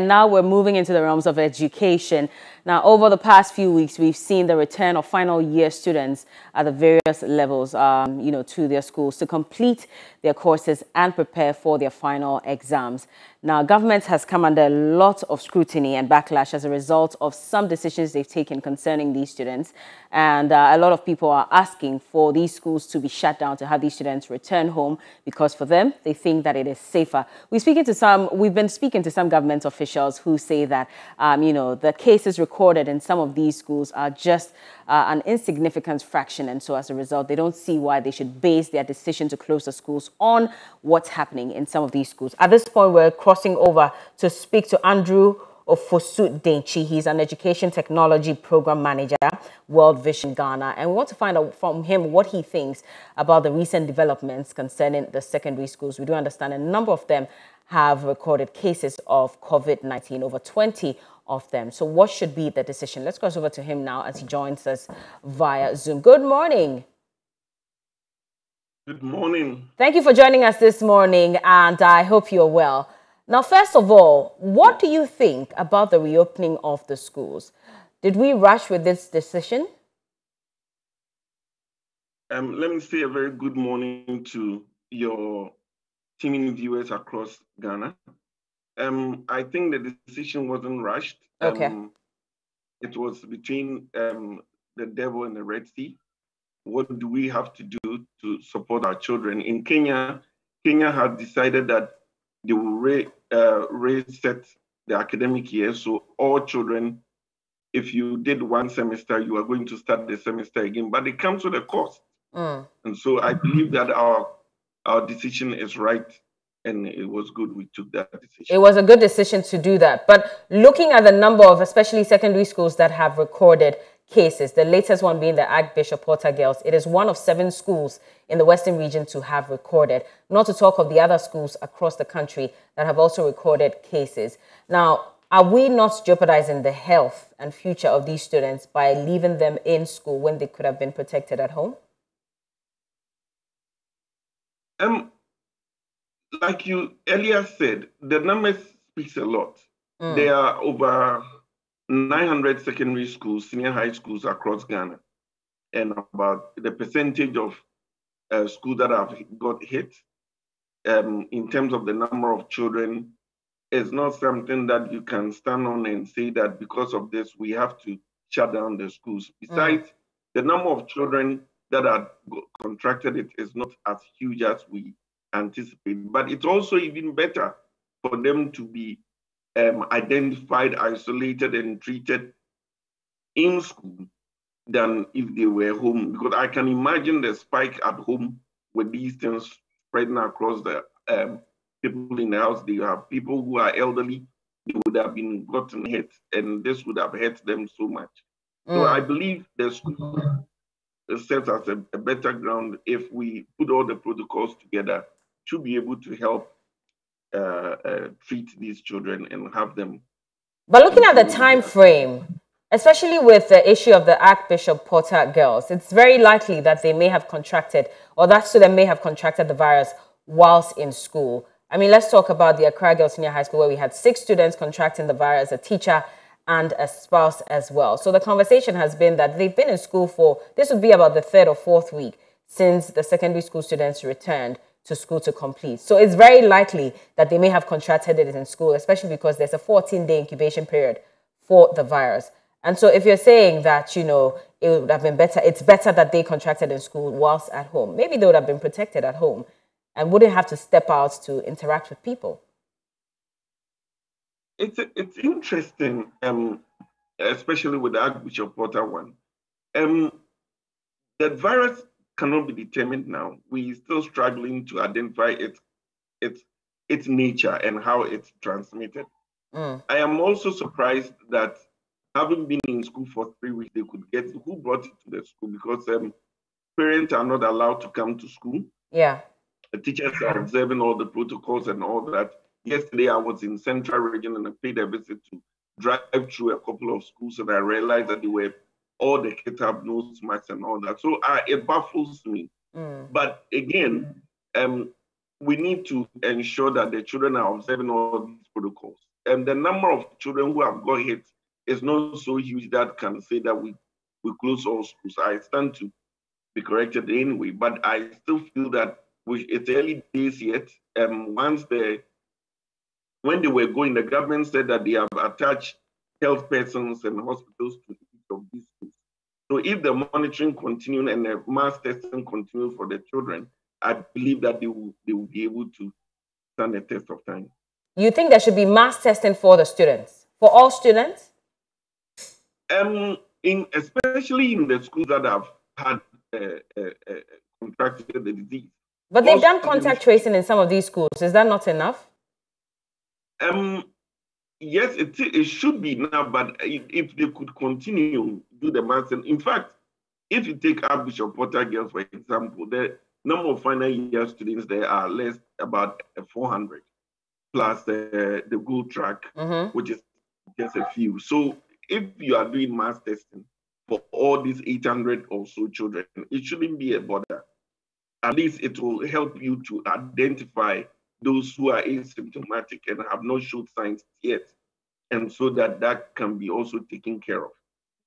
And now we're moving into the realms of education. Now, over the past few weeks, we've seen the return of final year students at the various levels, um, you know, to their schools to complete their courses and prepare for their final exams. Now, government has come under a lot of scrutiny and backlash as a result of some decisions they've taken concerning these students. And uh, a lot of people are asking for these schools to be shut down to have these students return home because for them, they think that it is safer. We're speaking to some, we've been speaking to some government officials who say that, um, you know, the cases recorded in some of these schools are just uh, an insignificant fraction. And so as a result, they don't see why they should base their decision to close the schools on what's happening in some of these schools. At this point, we're crossing over to speak to Andrew Ofosu Denchi. He's an education technology program manager, World Vision Ghana. And we want to find out from him what he thinks about the recent developments concerning the secondary schools. We do understand a number of them have recorded cases of COVID-19, over 20 of them. So what should be the decision? Let's cross over to him now as he joins us via Zoom. Good morning. Good morning. Thank you for joining us this morning, and I hope you're well. Now, first of all, what do you think about the reopening of the schools? Did we rush with this decision? Um, let me say a very good morning to your teaming viewers across Ghana. Um, I think the decision wasn't rushed. Okay. Um, it was between um, the devil and the Red Sea. What do we have to do to support our children? In Kenya, Kenya had decided that they will re, uh, reset the academic year. So all children, if you did one semester, you are going to start the semester again. But it comes with a cost. Mm. And so I believe that our our decision is right and it was good we took that decision. It was a good decision to do that. But looking at the number of especially secondary schools that have recorded cases, the latest one being the Archbishop Porter Girls, it is one of seven schools in the Western region to have recorded, not to talk of the other schools across the country that have also recorded cases. Now, are we not jeopardizing the health and future of these students by leaving them in school when they could have been protected at home? Um, like you earlier said, the numbers speaks a lot. Mm. There are over 900 secondary schools, senior high schools across Ghana, and about the percentage of uh, schools that have got hit um, in terms of the number of children is not something that you can stand on and say that because of this we have to shut down the schools. Besides, mm. the number of children that are contracted it is not as huge as we anticipate. But it's also even better for them to be um, identified, isolated, and treated in school than if they were home. Because I can imagine the spike at home with these things spreading across the um, people in the house. They have people who are elderly, they would have been gotten hit, and this would have hurt them so much. Mm. So I believe the school serves as a, a better ground if we put all the protocols together to be able to help Uh, uh, treat these children and have them. But looking at the time frame, especially with the issue of the Archbishop Porter girls, it's very likely that they may have contracted, or that student may have contracted the virus whilst in school. I mean, let's talk about the Accra Girls Senior High School, where we had six students contracting the virus, a teacher and a spouse as well. So the conversation has been that they've been in school for, this would be about the third or fourth week since the secondary school students returned to school to complete. So it's very likely that they may have contracted it in school, especially because there's a 14 day incubation period for the virus. And so if you're saying that, you know, it would have been better, it's better that they contracted in school whilst at home. Maybe they would have been protected at home and wouldn't have to step out to interact with people. It's, it's interesting, um, especially with the Archbishop Porter one. Um, the virus cannot be determined now. We're still struggling to identify its its its nature and how it's transmitted. Mm. I am also surprised that having been in school for three weeks, they could get who brought it to the school because um, parents are not allowed to come to school. Yeah. The teachers are observing all the protocols and all that. Yesterday, I was in Central Region and I paid a visit to drive through a couple of schools and I realized that they were all the kids have nose masks and all that. So uh, it baffles me. Mm. But again, um, we need to ensure that the children are observing all these protocols. And the number of children who have got hit is not so huge that can say that we, we close all schools. I stand to be corrected anyway, but I still feel that we, it's early days yet. Um, once the when they were going, the government said that they have attached health persons and hospitals to each of these. So if the monitoring continues and the mass testing continues for the children, I believe that they will, they will be able to stand the test of time. You think there should be mass testing for the students, for all students? Um, in especially in the schools that have had uh, uh, uh, contracted the disease. But they've done contact tracing in some of these schools. Is that not enough? Um, yes, it, it should be now, but if they could continue do the mass, and in fact, if you take Archbishop Porter Girls, for example, the number of final year students there are less about 400 plus the, the gold track, mm-hmm. which is just a few. So if you are doing mass testing for all these 800 or so children, it shouldn't be a bother. At least it will help you to identify those who are asymptomatic and have not showed signs yet. And so that that can be also taken care of.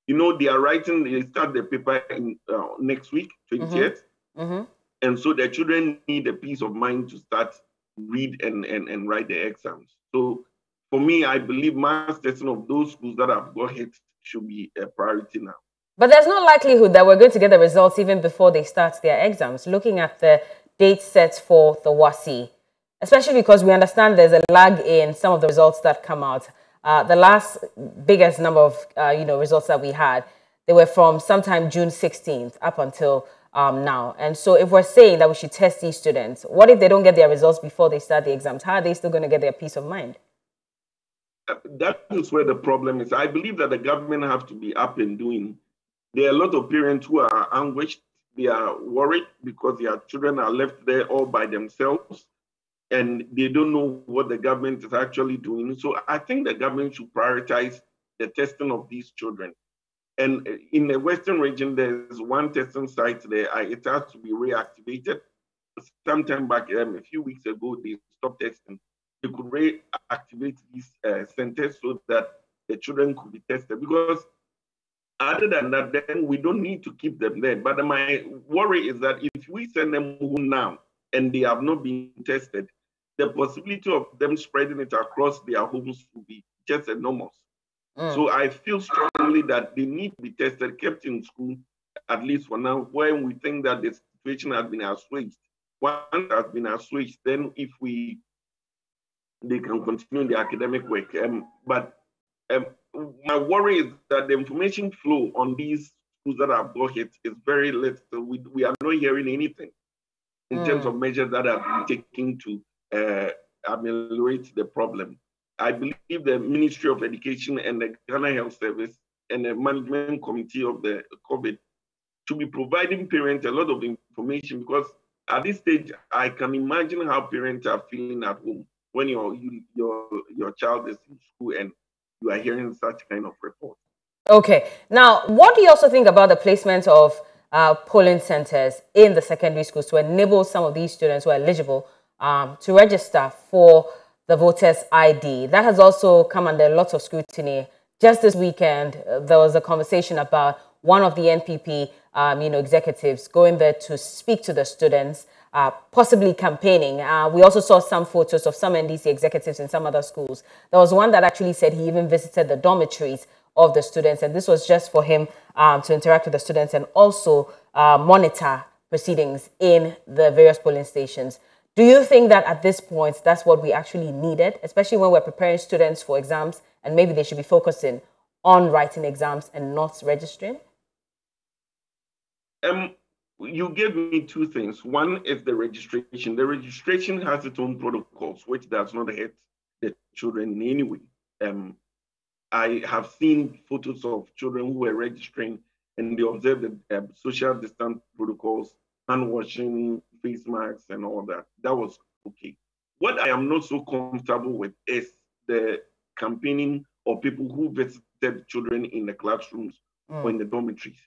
You know, they are writing, they start the paper in uh, next week, 20th. Mm-hmm. Mm-hmm. And so the children need a peace of mind to start read and, and, and write the exams. So for me, I believe mass testing of those schools that have got hit should be a priority now. But there's no likelihood that we're going to get the results even before they start their exams. Looking at the date set for the WASSCE, especially because we understand there's a lag in some of the results that come out. Uh, the last biggest number of uh, you know results that we had, they were from sometime June 16th up until um, now. And so if we're saying that we should test these students, what if they don't get their results before they start the exams? How are they still going to get their peace of mind? That is where the problem is. I believe that the government have to be up and doing. There are a lot of parents who are anguished. They are worried because their children are left there all by themselves and they don't know what the government is actually doing. So I think the government should prioritize the testing of these children. And in the Western region, there's one testing site there. It has to be reactivated. Sometime back, um, a few weeks ago, they stopped testing. They could reactivate these uh, centers so that the children could be tested. Because other than that, then we don't need to keep them there. But my worry is that if we send them home now and they have not been tested, the possibility of them spreading it across their homes will be just enormous. Mm. So I feel strongly that they need to be tested, kept in school, at least for now, when we think that the situation has been assuaged. Once has been assuaged, then if we they can continue the academic work. Um, but um, my worry is that the information flow on these schools that have got hit is very little. We, we are not hearing anything in mm. terms of measures that are being taken to uh, ameliorate the problem. I believe the Ministry of Education and the Ghana Health Service and the management committee of the COVID should be providing parents a lot of information because at this stage, I can imagine how parents are feeling at home when your your your child is in school and you are hearing such kind of reports. Okay. Now, what do you also think about the placement of uh, polling centers in the secondary schools to enable some of these students who are eligible um, to register for the voters ID. That has also come under lots of scrutiny. Just this weekend, uh, there was a conversation about one of the NPP, um, you know, executives going there to speak to the students, uh, possibly campaigning. Uh, we also saw some photos of some NDC executives in some other schools. There was one that actually said he even visited the dormitories of the students, and this was just for him um, to interact with the students and also uh, monitor proceedings in the various polling stations. Do you think that at this point, that's what we actually needed, especially when we're preparing students for exams and maybe they should be focusing on writing exams and not registering? Um, you gave me two things. One is the registration. The registration has its own protocols, which does not hurt the children in any way. Um, I have seen photos of children who were registering and they observed the uh, social distance protocols, hand washing, face masks and all that. That was okay. What I am not so comfortable with is the campaigning of people who visited children in the classrooms mm. or in the dormitories.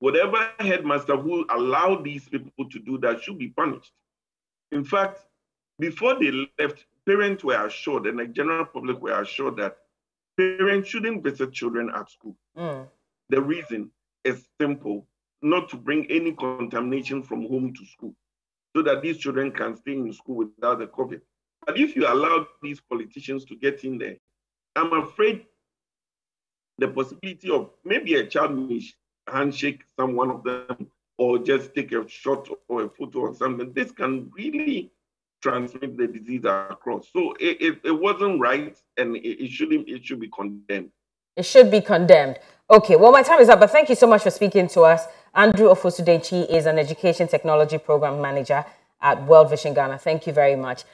Whatever headmaster who allowed these people to do that should be punished. In fact, before they left, parents were assured and the general public were assured that parents shouldn't visit children at school. Mm. The reason is simple not to bring any contamination from home to school so that these children can stay in school without the COVID. But if you allow these politicians to get in there, I'm afraid the possibility of maybe a child may handshake some one of them or just take a shot or a photo or something, this can really transmit the disease across. So it, it, it wasn't right and it, it shouldn't it should be condemned. It should be condemned. Okay, well, my time is up, but thank you so much for speaking to us. Andrew Ofosu-Dankye is an Education Technology Program Manager at World Vision Ghana. Thank you very much.